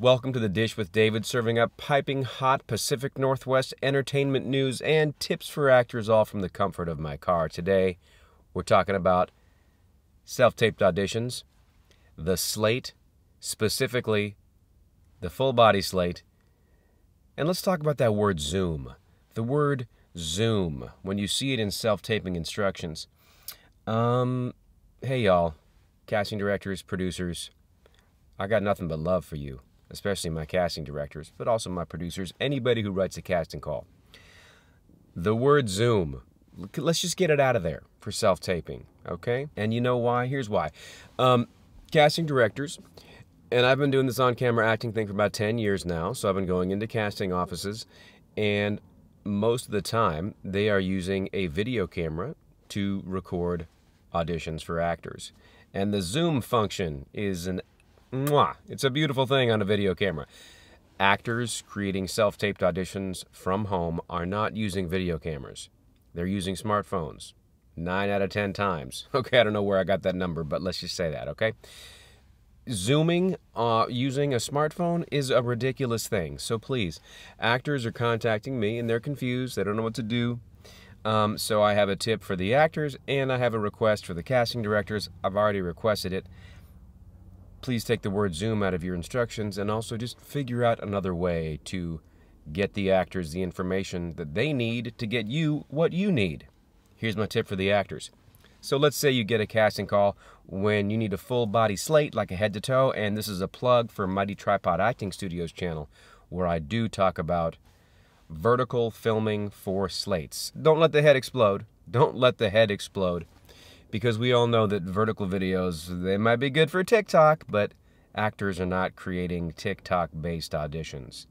Welcome to the Dish with David, serving up piping hot Pacific Northwest entertainment news and tips for actors, all from the comfort of my car. Today, we're talking about self taped auditions, the slate, specifically the full body slate, and let's talk about that word Zoom. The word Zoom, when you see it in self taping instructions. Um, hey, y'all, casting directors, producers, I got nothing but love for you especially my casting directors, but also my producers, anybody who writes a casting call. The word Zoom, let's just get it out of there for self taping, okay? And you know why? Here's why. Um, casting directors, and I've been doing this on camera acting thing for about 10 years now, so I've been going into casting offices, and most of the time they are using a video camera to record auditions for actors. And the Zoom function is an Mwah. It's a beautiful thing on a video camera. Actors creating self-taped auditions from home are not using video cameras. They're using smartphones. Nine out of ten times. Okay, I don't know where I got that number, but let's just say that, okay? Zooming uh, using a smartphone is a ridiculous thing. So please, actors are contacting me and they're confused. They don't know what to do. Um, so I have a tip for the actors and I have a request for the casting directors. I've already requested it please take the word Zoom out of your instructions and also just figure out another way to get the actors the information that they need to get you what you need. Here's my tip for the actors. So let's say you get a casting call when you need a full body slate, like a head to toe, and this is a plug for Mighty Tripod Acting Studios channel, where I do talk about vertical filming for slates. Don't let the head explode. Don't let the head explode because we all know that vertical videos, they might be good for TikTok, but actors are not creating TikTok-based auditions.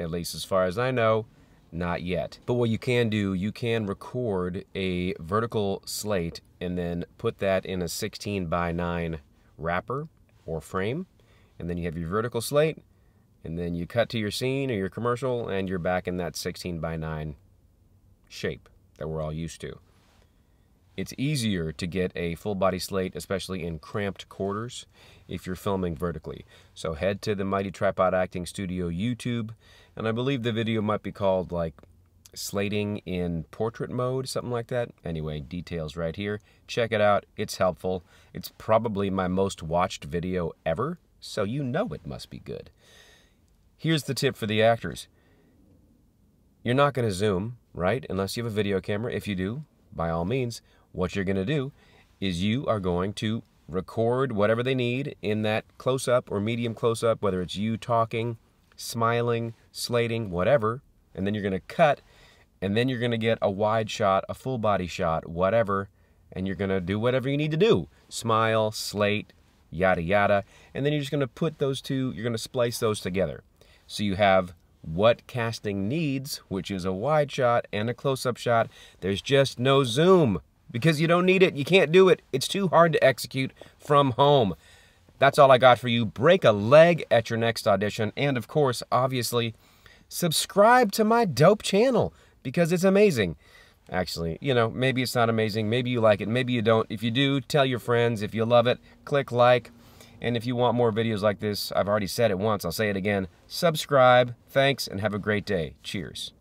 At least as far as I know, not yet. But what you can do, you can record a vertical slate and then put that in a 16 by 9 wrapper or frame. And then you have your vertical slate, and then you cut to your scene or your commercial, and you're back in that 16 by 9 shape that we're all used to it's easier to get a full body slate, especially in cramped quarters, if you're filming vertically. So head to the Mighty Tripod Acting Studio YouTube, and I believe the video might be called like slating in portrait mode, something like that. Anyway, details right here. Check it out. It's helpful. It's probably my most watched video ever, so you know it must be good. Here's the tip for the actors. You're not going to zoom, right? Unless you have a video camera. If you do, by all means, what you're going to do is you are going to record whatever they need in that close up or medium close up, whether it's you talking, smiling, slating, whatever, and then you're going to cut, and then you're going to get a wide shot, a full body shot, whatever, and you're going to do whatever you need to do smile, slate, yada yada, and then you're just going to put those two, you're going to splice those together. So you have what casting needs, which is a wide shot and a close up shot. There's just no zoom because you don't need it. You can't do it. It's too hard to execute from home. That's all I got for you. Break a leg at your next audition. And of course, obviously, subscribe to my dope channel because it's amazing. Actually, you know, maybe it's not amazing. Maybe you like it. Maybe you don't. If you do, tell your friends. If you love it, click like. And if you want more videos like this, I've already said it once. I'll say it again. Subscribe. Thanks and have a great day. Cheers.